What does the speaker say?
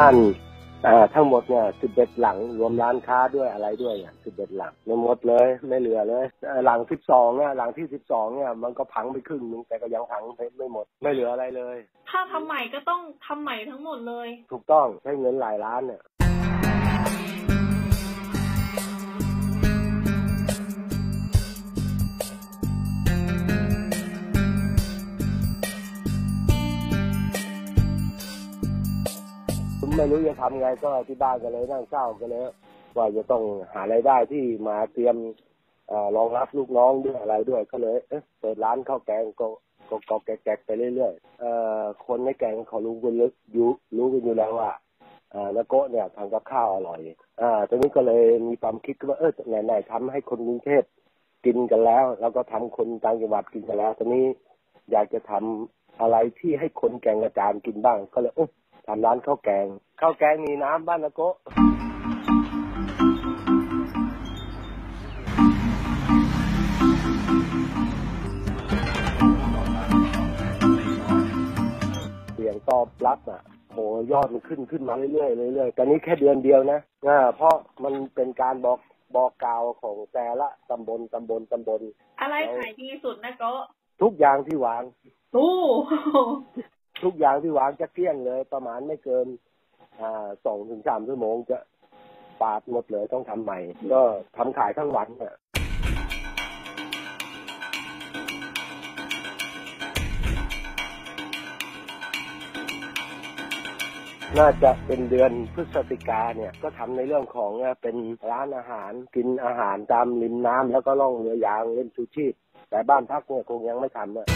บ้านอ่าทั้งหมดเนี่ยสิบเอ็ดหลัง รวมร้านค้าด้วยอะไรด้วยเนี่ยสิบเอ็ดหลังไม่หมดเลย ไม่เหลือเลยเอ่อหลังสิบสองเนี่ยหลังที่สิบสองเนี่ยมันก็พังไปครึ่งนึงแต่ก็ยังพังไปไม่หมด ไม่เหลืออะไรเลย ถ้าทำใหม่ก็ต้องทำใหม่ทั้งหมดเลย ถูกต้องใช้เงินหลายล้านเนี่ย ไม่รู้จะทำไงก็ที่บ้านก็เลยนั่งเศร้ากันเลยว่าจะต้องหารายได้ที่มาเตรียมอรองรับลูกน้องด้วยอะไรด้วยก็เลยเปิดร้านข้าวแกงก็ก็ก็แกกๆไปเรื่อยๆเอ่อคนในแกงเขารู้กันลึกอยู่รู้กันอยู่แล้วว่าอ่อแล้วโกะเนี่ยทำกับข้าวอร่อยอ่าตอนนี้ก็เลยมีความคิดว่าเออไหนๆทำให้คนกรุงเทพกินกันแล้ว แล้วก็ทำคนต่างจังหวัดกินกันแล้วตอนนี้อยากจะทำอะไรที่ให้คนแกงกระจานกินบ้าง ก็เลยเออ ทำร้านข้าวแกงข้าวแกงมีน้ำบ้านนะโกะเสียงตอบรับอะโหยอดมันขึ้นขึ้นมาเรื่อยๆเรื่อยๆแต่นี้แค่เดือนเดียวนะอ่าเพราะมันเป็นการบอกบอกกล่าวของแต่ละตำบลตำบลตำบลอะไรขายดีสุดนะโก็ทุกอย่างที่วางตู้ ทุกอย่างที่วางจะเกลี้ยงเลย ประมาณไม่เกินสองถึงสามชั่วโมงจะปาดหมดเลยต้องทำใหม่ ก็ทำขายทั้งวันอะน่าจะเป็นเดือนพฤศจิกาเนี่ยก็ทำในเรื่องของเป็นร้านอาหารกินอาหารตามริมน้ำแล้วก็ล่องเรือยางเล่นชูชีพแต่บ้านพักเนี่ยคงยังไม่ทำอะ